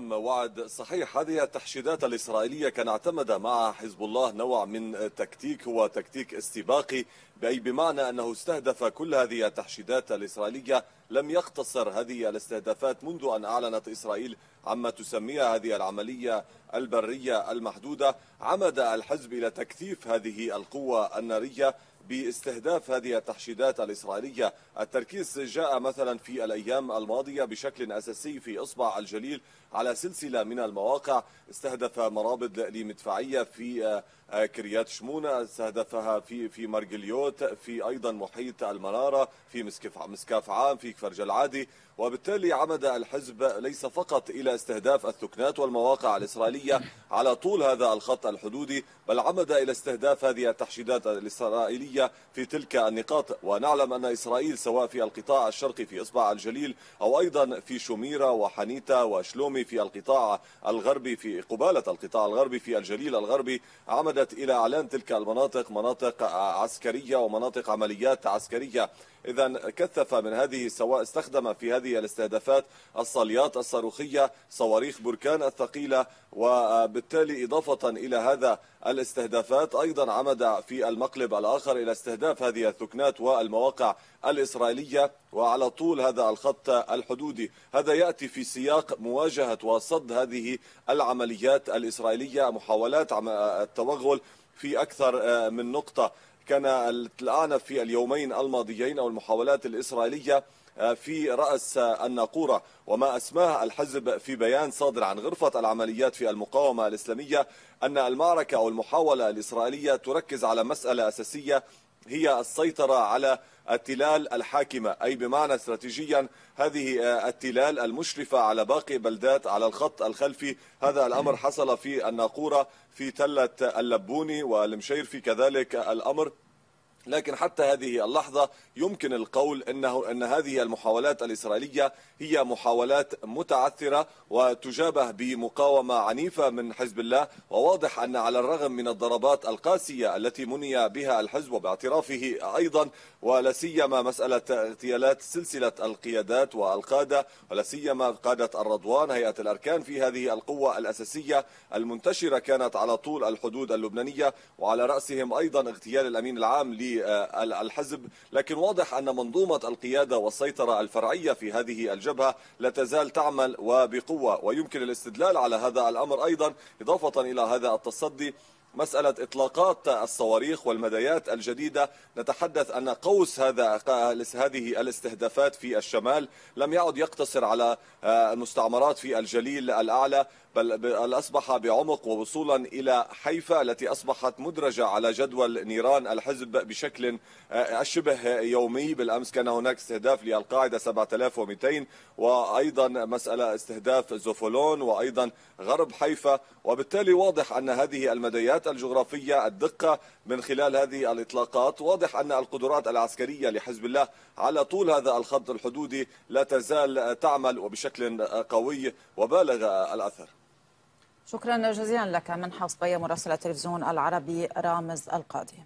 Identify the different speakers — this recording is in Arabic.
Speaker 1: وعد صحيح هذه التحشيدات الإسرائيلية كان اعتمد مع حزب الله نوع من تكتيك هو تكتيك استباقي بأي بمعنى أنه استهدف كل هذه التحشيدات الإسرائيلية لم يقتصر هذه الاستهدافات منذ أن أعلنت إسرائيل عما تسميها هذه العملية البرية المحدودة. عمد الحزب إلى تكثيف هذه القوة النارية باستهداف هذه التحشيدات الإسرائيلية. التركيز جاء مثلا في الأيام الماضية بشكل أساسي في إصبع الجليل على سلسلة من المواقع. استهدف مرابط لمدفعية في كريات شمونة استهدفها في في مرجليوت في أيضا محيط المنارة في مسكاف عام في كفر جلعادي وبالتالي عمد الحزب ليس فقط إلى استهداف الثكنات والمواقع الإسرائيلية على طول هذا الخط الحدودي بل عمد إلى استهداف هذه التحشيدات الإسرائيلية في تلك النقاط. ونعلم أن إسرائيل سواء في القطاع الشرقي في إصبع الجليل أو أيضا في شميرة وحنيتا وشلومي في القطاع الغربي في قبالة القطاع الغربي في الجليل الغربي عمدت إلى إعلان تلك المناطق مناطق عسكرية ومناطق عمليات عسكرية. إذا كثف من هذه سواء استخدم في هذه الاستهدافات الصاليات الصاروخية صواريخ بركان الثقيلة وبالتالي إضافة إلى هذا الاستهدافات أيضا عمد في المقلب الآخر إلى استهداف هذه الثكنات والمواقع الإسرائيلية وعلى طول هذا الخط الحدودي. هذا يأتي في سياق مواجهة وصد هذه العمليات الإسرائيلية محاولات التوغل في أكثر من نقطة. كان الآن في اليومين الماضيين أو المحاولات الإسرائيلية في رأس الناقورة. وما أسماه الحزب في بيان صادر عن غرفة العمليات في المقاومة الإسلامية أن المعركة أو المحاولة الإسرائيلية تركز على مسألة أساسية هي السيطرة على التلال الحاكمة. أي بمعنى استراتيجيا هذه التلال المشرفة على باقي بلدات على الخط الخلفي. هذا الأمر حصل في الناقورة في تلة اللبوني والمشير في كذلك الأمر. لكن حتى هذه اللحظة يمكن القول أنه أن هذه المحاولات الإسرائيلية هي محاولات متعثرة وتجابه بمقاومة عنيفة من حزب الله. وواضح أن على الرغم من الضربات القاسية التي مني بها الحزب وباعترافه أيضا ولا سيما مسألة اغتيالات سلسلة القيادات والقادة ولا سيما قادة الرضوان هيئة الأركان في هذه القوة الأساسية المنتشرة كانت على طول الحدود اللبنانية وعلى رأسهم أيضا اغتيال الأمين العام للحزب لكن واضح أن منظومة القيادة والسيطرة الفرعية في هذه الجبهة لا تزال تعمل وبقوة ويمكن الاستدلال على هذا الأمر أيضا إضافة إلى هذا التصدي. مسألة إطلاقات الصواريخ والمدايات الجديدة. نتحدث أن قوس هذا هذه الاستهدافات في الشمال لم يعد يقتصر على المستعمرات في الجليل الأعلى بل أصبح بعمق ووصولا إلى حيفا التي أصبحت مدرجة على جدول نيران الحزب بشكل شبه يومي. بالأمس كان هناك استهداف للقاعدة 7200 وأيضا مسألة استهداف زوفولون وأيضا غرب حيفا. وبالتالي واضح أن هذه المديات الجغرافية الدقة من خلال هذه الإطلاقات. واضح أن القدرات العسكرية لحزب الله على طول هذا الخط الحدودي لا تزال تعمل وبشكل قوي وبالغ الأثر.
Speaker 2: شكرا جزيلا لك. من حوصبية مراسل التلفزيون العربي رامز القاضي